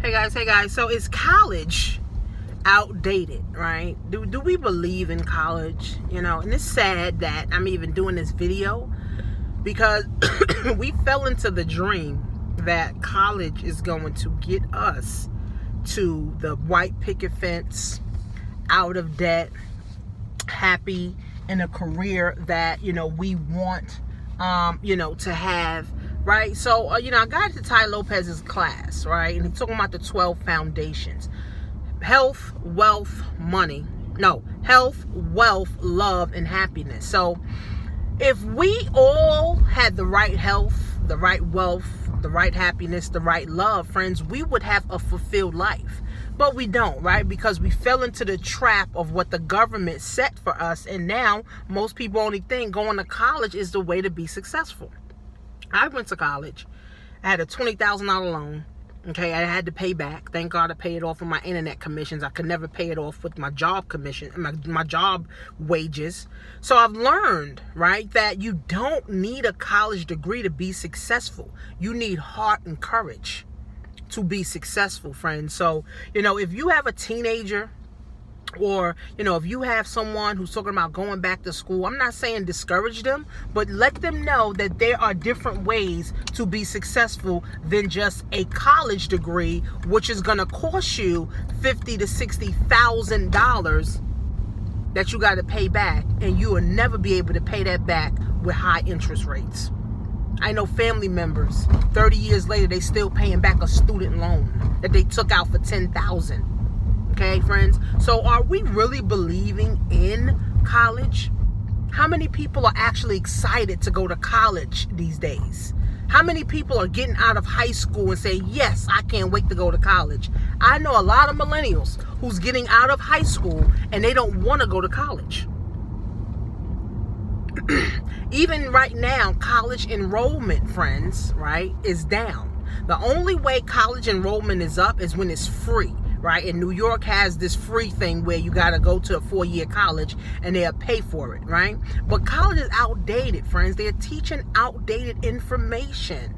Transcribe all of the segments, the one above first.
Hey guys, hey guys. So is college outdated, right? Do, do we believe in college? You know, and it's sad that I'm even doing this video because we fell into the dream that college is going to get us to the white picket fence, out of debt, happy in a career that, you know, we want, um, you know, to have right? So, uh, you know, I got to Tai Lopez's class, right? And he's talking about the 12 foundations health, wealth, money. No, health, wealth, love, and happiness. So, if we all had the right health, the right wealth, the right happiness, the right love, friends, we would have a fulfilled life. But we don't, right? Because we fell into the trap of what the government set for us. And now most people only think going to college is the way to be successful. I went to college. I had a $20,000 loan. Okay, I had to pay back. Thank God I paid it off with my internet commissions. I could never pay it off with my job commission, my, my job wages. So I've learned, right, that you don't need a college degree to be successful. You need heart and courage to be successful, friends. So, you know, if you have a teenager or you know if you have someone who's talking about going back to school i'm not saying discourage them but let them know that there are different ways to be successful than just a college degree which is going to cost you 50 to 60 thousand dollars that you got to pay back and you will never be able to pay that back with high interest rates. I know family members 30 years later they still paying back a student loan that they took out for 10,000 Okay, friends? So, are we really believing in college? How many people are actually excited to go to college these days? How many people are getting out of high school and say, Yes, I can't wait to go to college? I know a lot of millennials who's getting out of high school and they don't want to go to college. Even right now, college enrollment, friends, right, is down. The only way college enrollment is up is when it's free right? And New York has this free thing where you got to go to a four year college and they'll pay for it, right? But college is outdated, friends. They're teaching outdated information.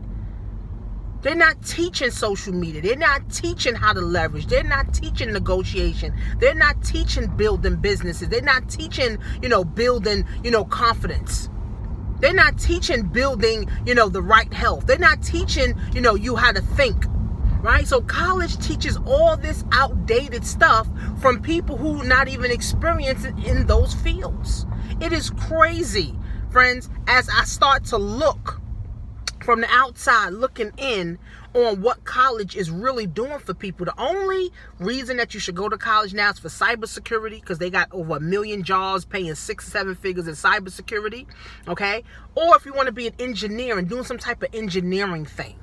They're not teaching social media. They're not teaching how to leverage. They're not teaching negotiation. They're not teaching building businesses. They're not teaching, you know, building, you know, confidence. They're not teaching building, you know, the right health. They're not teaching, you know, you how to think right? So college teaches all this outdated stuff from people who not even experienced in those fields. It is crazy, friends, as I start to look from the outside looking in on what college is really doing for people. The only reason that you should go to college now is for cybersecurity because they got over a million jobs paying six, seven figures in cybersecurity. Okay. Or if you want to be an engineer and doing some type of engineering thing.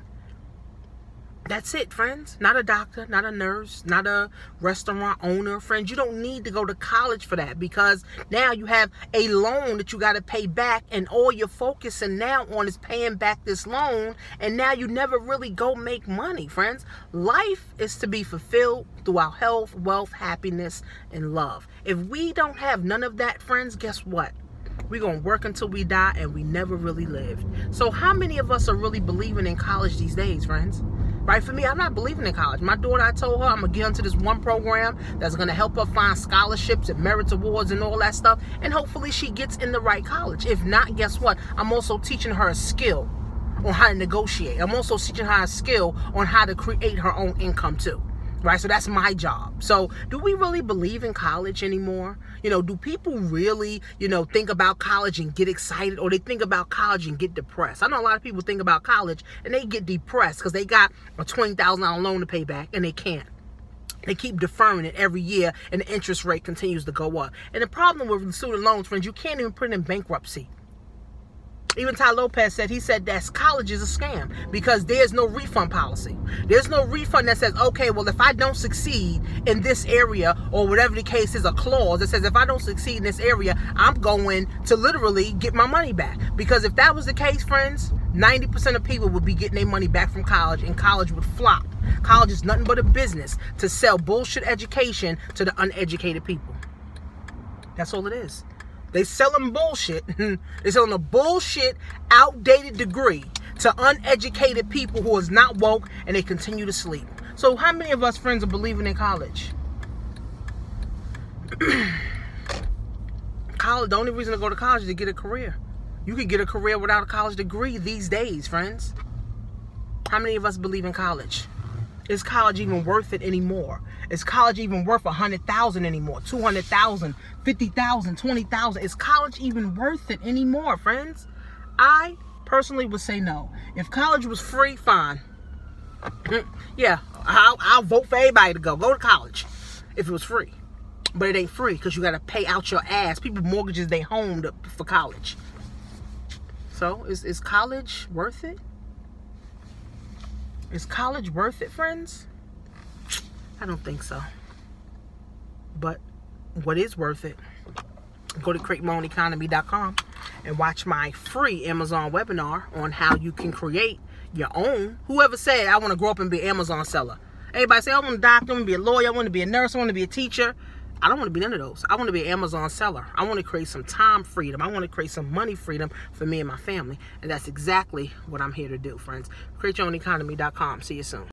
That's it, friends. Not a doctor, not a nurse, not a restaurant owner. Friends, you don't need to go to college for that because now you have a loan that you got to pay back, and all you're focusing now on is paying back this loan. And now you never really go make money, friends. Life is to be fulfilled through our health, wealth, happiness, and love. If we don't have none of that, friends, guess what? We're going to work until we die and we never really lived. So, how many of us are really believing in college these days, friends? Right for me, I'm not believing in college. My daughter, I told her I'm gonna get into this one program that's gonna help her find scholarships and merit awards and all that stuff, and hopefully she gets in the right college. If not, guess what? I'm also teaching her a skill on how to negotiate. I'm also teaching her a skill on how to create her own income too right? So that's my job. So do we really believe in college anymore? You know, do people really, you know, think about college and get excited or they think about college and get depressed? I know a lot of people think about college and they get depressed because they got a $20,000 loan to pay back and they can't. They keep deferring it every year and the interest rate continues to go up. And the problem with student loans, friends, you can't even put it in bankruptcy. Even Tai Lopez said he said that college is a scam because there's no refund policy. There's no refund that says, okay, well, if I don't succeed in this area or whatever the case is, a clause that says if I don't succeed in this area, I'm going to literally get my money back. Because if that was the case, friends, 90% of people would be getting their money back from college and college would flop. College is nothing but a business to sell bullshit education to the uneducated people. That's all it is. They selling bullshit. they selling a bullshit, outdated degree to uneducated people who is not woke and they continue to sleep. So how many of us friends are believing in college? college, the only reason to go to college is to get a career. You could get a career without a college degree these days, friends. How many of us believe in college? Is college even worth it anymore? Is college even worth a hundred thousand anymore? Two hundred thousand, fifty thousand, twenty thousand? Is college even worth it anymore, friends? I personally would say no. If college was free, fine. yeah, I'll, I'll vote for everybody to go. Go to college if it was free. But it ain't free because you got to pay out your ass. People mortgages their home to, for college. So is, is college worth it? Is college worth it, friends? I don't think so. But what is worth it? Go to createmyown.economy.com and watch my free Amazon webinar on how you can create your own. Whoever said I want to grow up and be an Amazon seller? Everybody say I want to doctor, I want to be a lawyer, I want to be a nurse, I want to be a teacher. I don't want to be none of those. I want to be an Amazon seller. I want to create some time freedom. I want to create some money freedom for me and my family. And that's exactly what I'm here to do, friends. CreateYourOwnEconomy.com. See you soon.